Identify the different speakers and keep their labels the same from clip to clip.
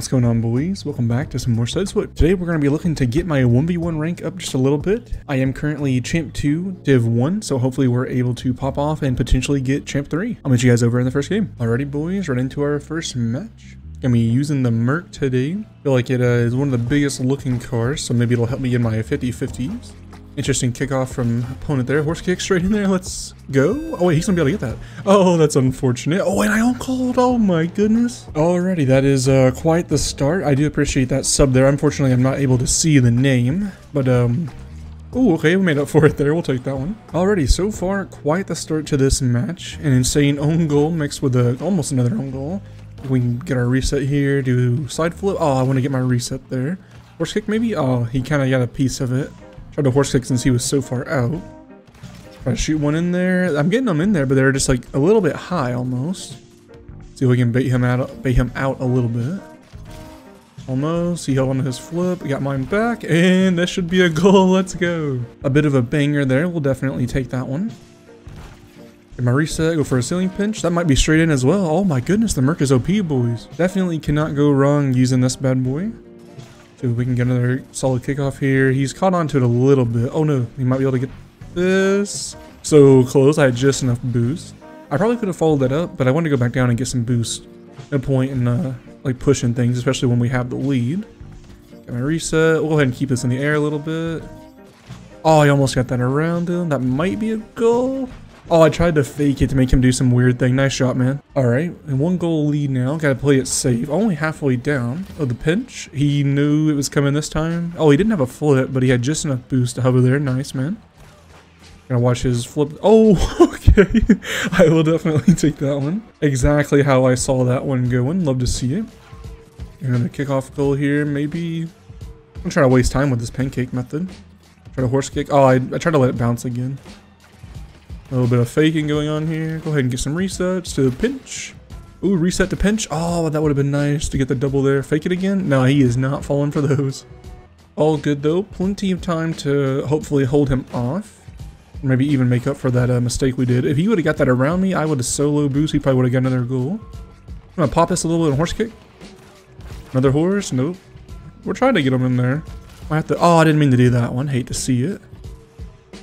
Speaker 1: What's going on boys? Welcome back to some more Sideswipe. Today we're going to be looking to get my 1v1 rank up just a little bit. I am currently Champ 2, Div 1, so hopefully we're able to pop off and potentially get Champ 3. I'll meet you guys over in the first game. Alrighty boys, right into our first match. Gonna be using the Merc today. feel like it uh, is one of the biggest looking cars, so maybe it'll help me get my 50-50s. Interesting kickoff from opponent there. Horse kick straight in there. Let's go. Oh, wait, he's going to be able to get that. Oh, that's unfortunate. Oh, and I uncalled. Oh, my goodness. Alrighty, that is uh, quite the start. I do appreciate that sub there. Unfortunately, I'm not able to see the name, but um, Oh, okay, we made up for it there. We'll take that one. Alrighty, so far, quite the start to this match. An insane own goal mixed with a almost another own goal. We can get our reset here, do side flip. Oh, I want to get my reset there. Horse kick maybe? Oh, he kind of got a piece of it. To horse kick since he was so far out. Try to shoot one in there. I'm getting them in there, but they're just like a little bit high almost. See if we can bait him out, bait him out a little bit. Almost. He held on his flip. Got mine back, and that should be a goal. Let's go. A bit of a banger there. We'll definitely take that one. Get my reset. Go for a ceiling pinch. That might be straight in as well. Oh my goodness, the Merc is OP, boys. Definitely cannot go wrong using this bad boy. See if we can get another solid kickoff here. He's caught onto it a little bit. Oh no, he might be able to get this. So close, I had just enough boost. I probably could have followed that up, but I wanted to go back down and get some boost. No point in uh, like pushing things, especially when we have the lead. Get my reset. We'll go ahead and keep this in the air a little bit. Oh, I almost got that around him. That might be a goal. Oh, I tried to fake it to make him do some weird thing. Nice shot, man. All right, and one goal lead now. Gotta play it safe. Only halfway down. Oh, the pinch. He knew it was coming this time. Oh, he didn't have a flip, but he had just enough boost to hover there. Nice, man. Gonna watch his flip. Oh, okay. I will definitely take that one. Exactly how I saw that one going. Love to see it. And a kickoff goal here, maybe. I'm trying to waste time with this pancake method. Try to horse kick. Oh, I, I tried to let it bounce again. A little bit of faking going on here. Go ahead and get some resets to pinch. Ooh, reset to pinch. Oh, that would have been nice to get the double there. Fake it again? No, he is not falling for those. All good though. Plenty of time to hopefully hold him off. Maybe even make up for that uh, mistake we did. If he would have got that around me, I would have solo boost. He probably would have got another goal. I'm going to pop this a little bit of horse kick. Another horse? Nope. We're trying to get him in there. I have to. Oh, I didn't mean to do that one. Hate to see it.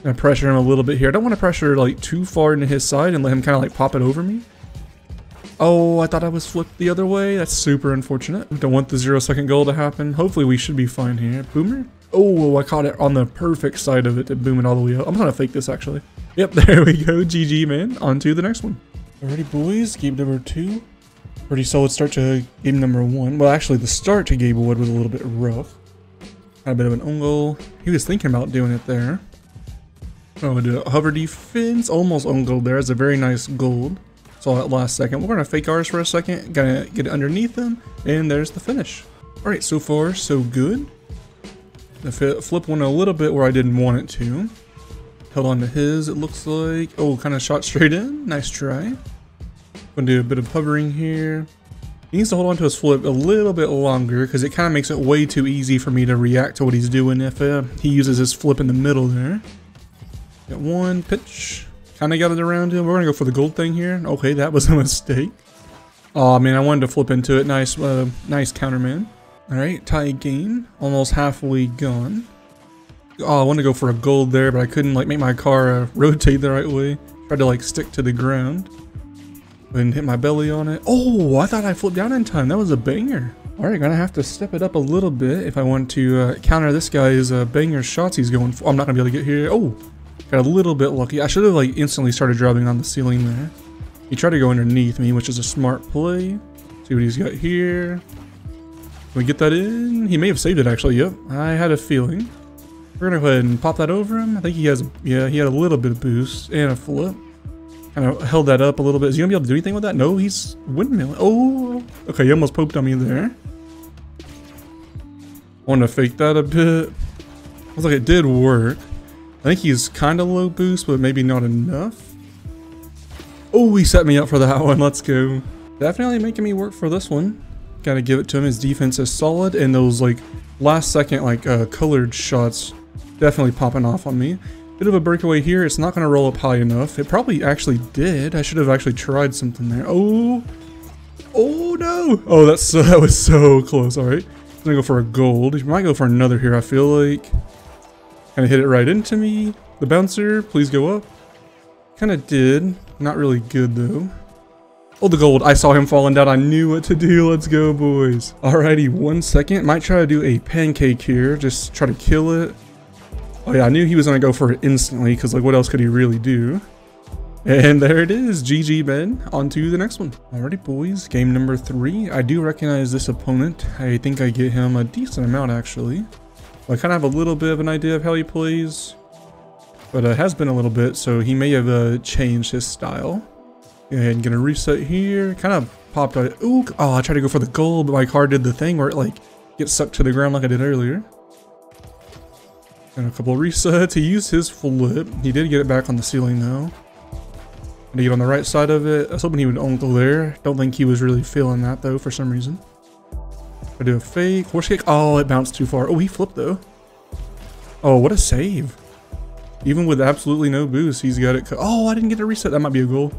Speaker 1: Gonna pressure him a little bit here. I don't want to pressure like too far into his side and let him kind of like pop it over me. Oh, I thought I was flipped the other way. That's super unfortunate. Don't want the zero second goal to happen. Hopefully we should be fine here. Boomer? Oh, I caught it on the perfect side of it to boom it all the way up. I'm gonna fake this actually. Yep, there we go. GG, man. On to the next one. Alrighty, boys. Game number two. Pretty solid start to game number one. Well, actually, the start to Gablewood was a little bit rough. Had a bit of an own goal. He was thinking about doing it there. Oh, do a hover defense. Almost on gold there. It's a very nice gold. Saw that last second. We're to fake ours for a second. Gonna get it underneath them. And there's the finish. Alright, so far, so good. The flip went a little bit where I didn't want it to. Held on to his, it looks like. Oh, kind of shot straight in. Nice try. Gonna do a bit of hovering here. He needs to hold on to his flip a little bit longer because it kind of makes it way too easy for me to react to what he's doing if uh, he uses his flip in the middle there. Got one pitch. Kind of got it around him. We're going to go for the gold thing here. Okay, that was a mistake. Oh, man, I wanted to flip into it. Nice, uh, nice counterman. All right, tie game. Almost halfway gone. Oh, I wanted to go for a gold there, but I couldn't, like, make my car uh, rotate the right way. Tried to, like, stick to the ground. And hit my belly on it. Oh, I thought I flipped down in time. That was a banger. All right, gonna have to step it up a little bit if I want to uh, counter this guy's uh, banger shots he's going for. I'm not gonna be able to get here. Oh, Got a little bit lucky. I should have like instantly started dropping on the ceiling there. He tried to go underneath me, which is a smart play. See what he's got here. Can we get that in? He may have saved it actually. Yep, I had a feeling. We're gonna go ahead and pop that over him. I think he has, yeah, he had a little bit of boost and a flip. Kind of held that up a little bit. Is he gonna be able to do anything with that? No, he's windmill. Oh, okay, he almost poked on me there. Want to fake that a bit. Looks like it did work. I think he's kind of low boost, but maybe not enough. Oh, he set me up for that one. Let's go. Definitely making me work for this one. Gotta give it to him. His defense is solid, and those like last second like uh, colored shots definitely popping off on me. Bit of a breakaway here. It's not gonna roll up high enough. It probably actually did. I should have actually tried something there. Oh, Oh no! Oh, that's that was so close. All right, I'm gonna go for a gold. He might go for another here. I feel like kind of hit it right into me. The bouncer, please go up. Kind of did. Not really good though. Oh, the gold. I saw him falling down. I knew what to do. Let's go, boys. Alrighty, one second. Might try to do a pancake here. Just try to kill it. Oh yeah, I knew he was going to go for it instantly because like what else could he really do? And there it is, GG Ben. On to the next one. Alrighty boys, game number three. I do recognize this opponent. I think I get him a decent amount actually. I kind of have a little bit of an idea of how he plays. But it has been a little bit, so he may have uh, changed his style. And get a reset here. Kind of popped out. Ooh, oh, I tried to go for the goal, but my car did the thing where it like gets sucked to the ground like I did earlier. And a couple resets. He used his flip. He did get it back on the ceiling though. To get on the right side of it. I was hoping he would go there. Don't think he was really feeling that though for some reason. I do a fake horse kick. Oh, it bounced too far. Oh, he flipped though. Oh, what a save. Even with absolutely no boost, he's got it. Oh, I didn't get a reset. That might be a goal.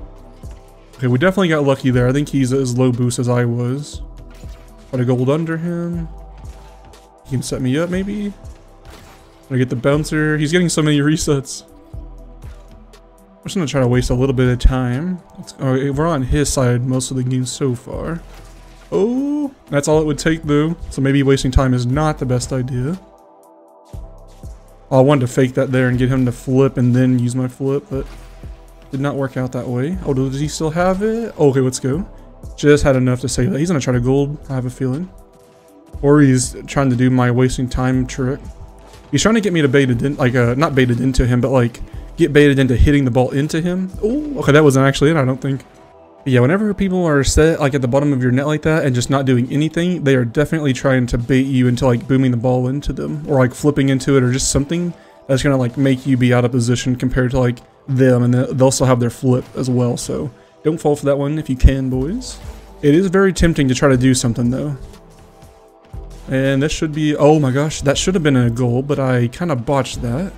Speaker 1: Okay, we definitely got lucky there. I think he's as low boost as I was. Got a gold under him. He can set me up maybe. I get the bouncer. He's getting so many resets. I'm just gonna try to waste a little bit of time. Oh, we're on his side most of the game so far. Oh, that's all it would take though. So maybe wasting time is not the best idea. Oh, I wanted to fake that there and get him to flip and then use my flip, but did not work out that way. Oh, does he still have it? Okay, let's go. Just had enough to say that. He's gonna try to gold, I have a feeling. Or he's trying to do my wasting time trick. He's trying to get me to bait it in, like, uh, not baited into him, but like, get baited into hitting the ball into him. Oh, okay, that wasn't actually it, I don't think. Yeah, whenever people are set, like, at the bottom of your net like that and just not doing anything, they are definitely trying to bait you into, like, booming the ball into them. Or, like, flipping into it or just something that's gonna, like, make you be out of position compared to, like, them. And they'll still have their flip as well, so don't fall for that one if you can, boys. It is very tempting to try to do something, though. And this should be, oh my gosh, that should have been a goal, but I kind of botched that.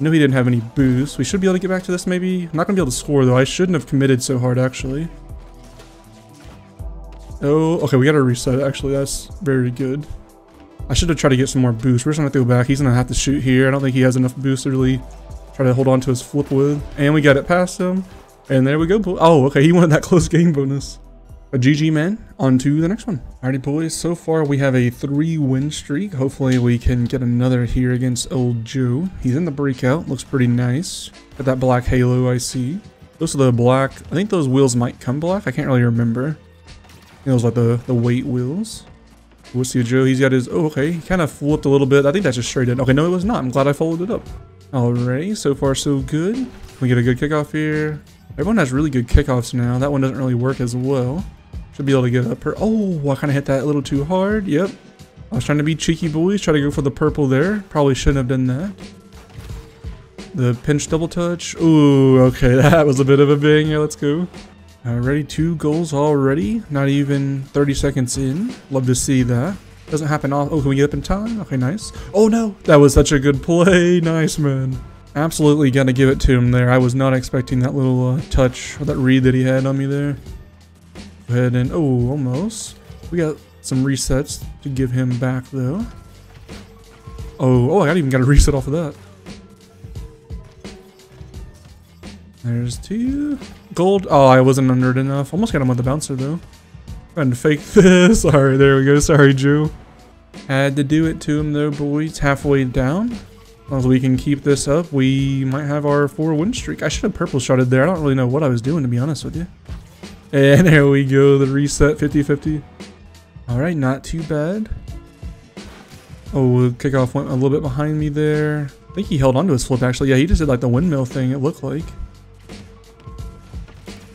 Speaker 1: Knew he didn't have any boost. We should be able to get back to this maybe. I'm not going to be able to score though. I shouldn't have committed so hard actually. Oh, okay, we got to reset actually. That's very good. I should have tried to get some more boost. We're just going to go back. He's going to have to shoot here. I don't think he has enough boost to really try to hold on to his flip with. And we got it past him. And there we go. Oh, okay, he wanted that close game bonus. GG man, on to the next one. Alrighty boys, so far we have a three win streak. Hopefully we can get another here against old Joe. He's in the breakout, looks pretty nice. Got that black halo I see. Those are the black, I think those wheels might come black, I can't really remember. Those like the, the weight wheels. We'll see Joe, he's got his, oh okay, he kind of flipped a little bit. I think that's just straight in. Okay, no it was not, I'm glad I followed it up. Alrighty, so far so good. We get a good kickoff here. Everyone has really good kickoffs now. That one doesn't really work as well. Should be able to get up her. Oh, I kind of hit that a little too hard. Yep. I was trying to be cheeky boys. Try to go for the purple there. Probably shouldn't have done that. The pinch double touch. Ooh, okay. That was a bit of a bang. Yeah, let's go. Already two goals already. Not even 30 seconds in. Love to see that. Doesn't happen off. Oh, can we get up in time? Okay, nice. Oh, no. That was such a good play. Nice, man. Absolutely got to give it to him there. I was not expecting that little uh, touch or that read that he had on me there. Go ahead and, oh, almost. We got some resets to give him back though. Oh, oh, I even got a reset off of that. There's two. Gold. Oh, I wasn't under it enough. Almost got him with the bouncer though. Trying to fake this. Alright, there we go. Sorry, Joe. Had to do it to him though, boys. Halfway down. As long as we can keep this up, we might have our four win streak. I should have purple shotted there. I don't really know what I was doing, to be honest with you. And there we go, the reset 50-50. Alright, not too bad. Oh, kickoff went a little bit behind me there. I think he held onto his flip actually. Yeah, he just did like the windmill thing, it looked like.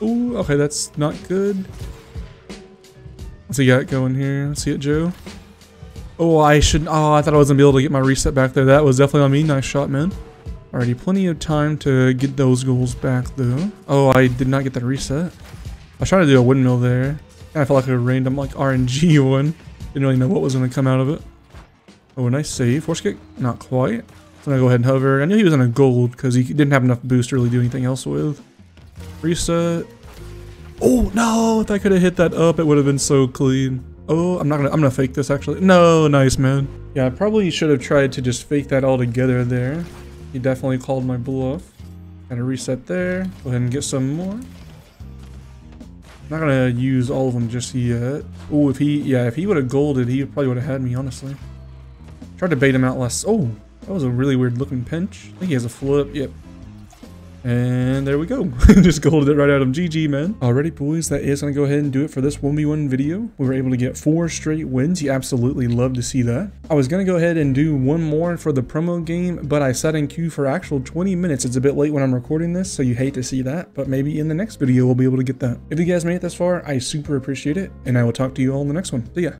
Speaker 1: Ooh, okay, that's not good. What's he got going here? Let's see it, Joe. Oh, I shouldn't. Oh, I thought I wasn't be able to get my reset back there. That was definitely on me. Nice shot, man. Alrighty, plenty of time to get those goals back, though. Oh, I did not get that reset. I was trying to do a windmill there. I felt like a random like RNG one. Didn't really know what was going to come out of it. Oh, a nice save. Horse kick? Not quite. So I'm going to go ahead and hover. I knew he was in a gold because he didn't have enough boost to really do anything else with. Reset. Oh, no, if I could have hit that up, it would have been so clean. Oh, I'm not gonna, I'm gonna fake this actually. No, nice, man. Yeah, I probably should have tried to just fake that all together there. He definitely called my bluff. Gotta reset there. Go ahead and get some more. Not gonna use all of them just yet. Oh, if he, yeah, if he would have golded, he probably would have had me, honestly. Tried to bait him out less. Oh, that was a really weird looking pinch. I think he has a flip. Yep, and there we go. Just golded it right out of GG, man. Alrighty, boys, that is going to go ahead and do it for this 1v1 video. We were able to get four straight wins. You absolutely love to see that. I was going to go ahead and do one more for the promo game, but I sat in queue for actual 20 minutes. It's a bit late when I'm recording this, so you hate to see that, but maybe in the next video we'll be able to get that. If you guys made it this far, I super appreciate it, and I will talk to you all in the next one. See ya.